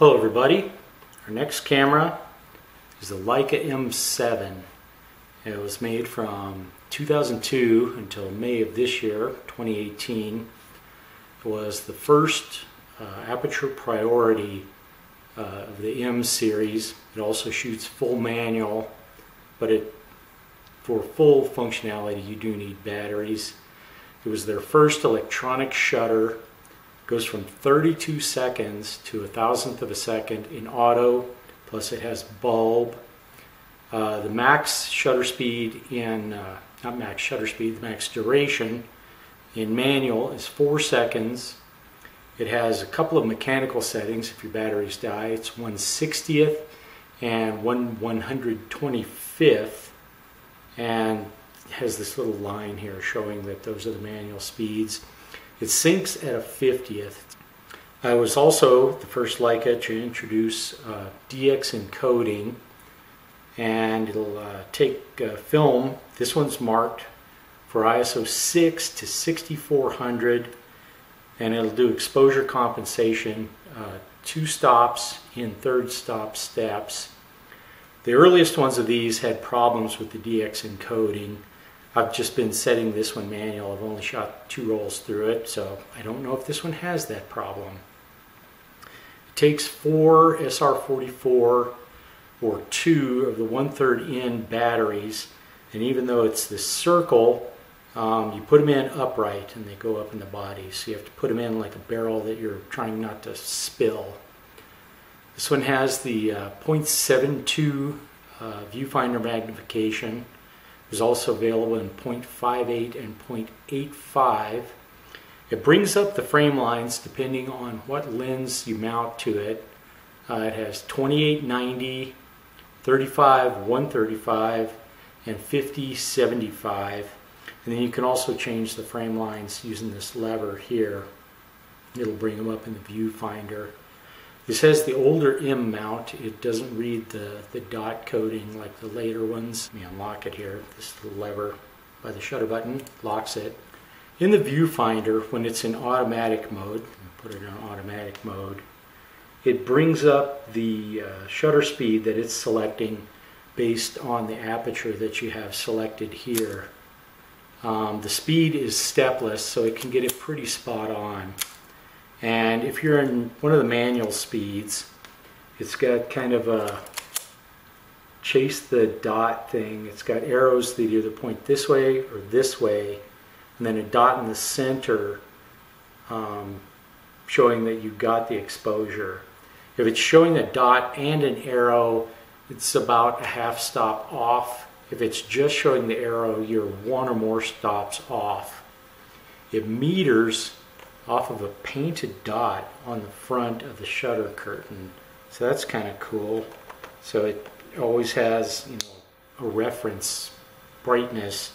Hello everybody. Our next camera is the Leica M7. It was made from 2002 until May of this year, 2018. It was the first uh, aperture priority uh, of the M series. It also shoots full manual, but it for full functionality you do need batteries. It was their first electronic shutter goes from 32 seconds to a thousandth of a second in auto, plus it has bulb. Uh, the max shutter speed in, uh, not max shutter speed, the max duration in manual is 4 seconds. It has a couple of mechanical settings if your batteries die. It's 1 60th and 1 125th and has this little line here showing that those are the manual speeds. It syncs at a 50th. I was also the first Leica to introduce uh, DX encoding and it'll uh, take uh, film. This one's marked for ISO 6 to 6400 and it'll do exposure compensation, uh, two stops in third stop steps. The earliest ones of these had problems with the DX encoding I've just been setting this one manual. I've only shot two rolls through it, so I don't know if this one has that problem. It takes four SR44 or two of the one-third N batteries, and even though it's this circle, um, you put them in upright and they go up in the body. So you have to put them in like a barrel that you're trying not to spill. This one has the uh, 0.72 uh, viewfinder magnification is also available in 0.58 and 0.85. It brings up the frame lines depending on what lens you mount to it. Uh, it has 2890, 35 135, and 50 75. And then you can also change the frame lines using this lever here. It'll bring them up in the viewfinder. This has the older M mount. It doesn't read the, the dot coding like the later ones. Let me unlock it here. This lever by the shutter button locks it. In the viewfinder, when it's in automatic mode, put it in automatic mode, it brings up the uh, shutter speed that it's selecting based on the aperture that you have selected here. Um, the speed is stepless, so it can get it pretty spot on. And if you're in one of the manual speeds, it's got kind of a chase the dot thing. It's got arrows that either point this way or this way, and then a dot in the center um, showing that you got the exposure. If it's showing a dot and an arrow, it's about a half stop off. If it's just showing the arrow, you're one or more stops off. It meters off of a painted dot on the front of the shutter curtain. So that's kind of cool. So it always has, you know, a reference brightness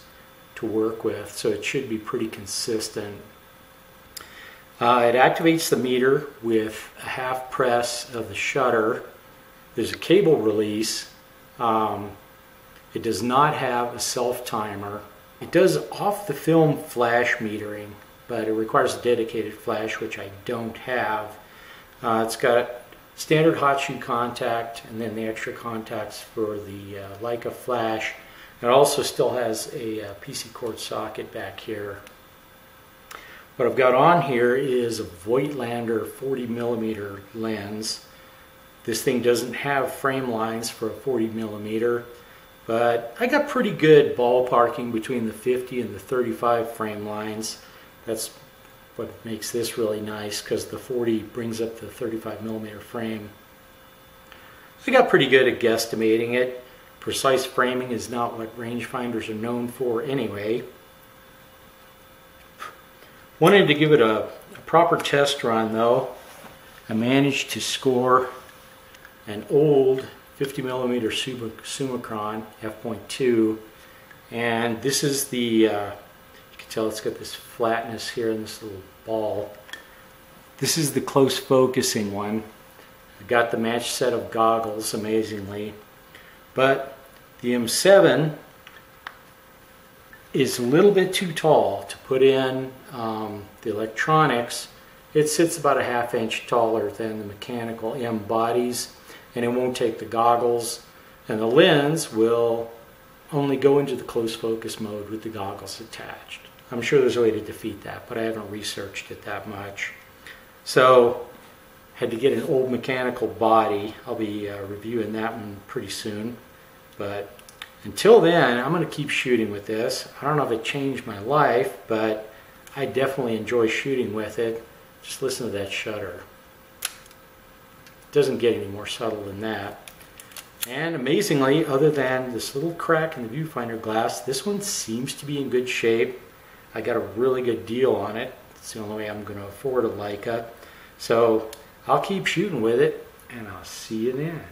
to work with. So it should be pretty consistent. Uh, it activates the meter with a half press of the shutter. There's a cable release. Um, it does not have a self timer. It does off the film flash metering but it requires a dedicated flash, which I don't have. Uh, it's got standard hot shoe contact and then the extra contacts for the uh, Leica flash. It also still has a, a uh, PC cord socket back here. What I've got on here is a Voigtlander 40 millimeter lens. This thing doesn't have frame lines for a 40 millimeter, but I got pretty good ballparking between the 50 and the 35 frame lines. That's what makes this really nice because the 40 brings up the 35 millimeter frame. I got pretty good at guesstimating it. Precise framing is not what rangefinders are known for anyway. Wanted to give it a, a proper test run though. I managed to score an old 50 millimeter Summicron f.2 and this is the uh, tell it's got this flatness here in this little ball. This is the close focusing one. I got the match set of goggles, amazingly. But the M7 is a little bit too tall to put in um, the electronics It sits about a half inch taller than the mechanical M bodies, and it won't take the goggles. And the lens will only go into the close focus mode with the goggles attached. I'm sure there's a way to defeat that, but I haven't researched it that much. So, had to get an old mechanical body. I'll be uh, reviewing that one pretty soon. But until then, I'm going to keep shooting with this. I don't know if it changed my life, but I definitely enjoy shooting with it. Just listen to that shutter. It doesn't get any more subtle than that. And amazingly, other than this little crack in the viewfinder glass, this one seems to be in good shape. I got a really good deal on it. It's the only way I'm going to afford a Leica. So I'll keep shooting with it, and I'll see you then.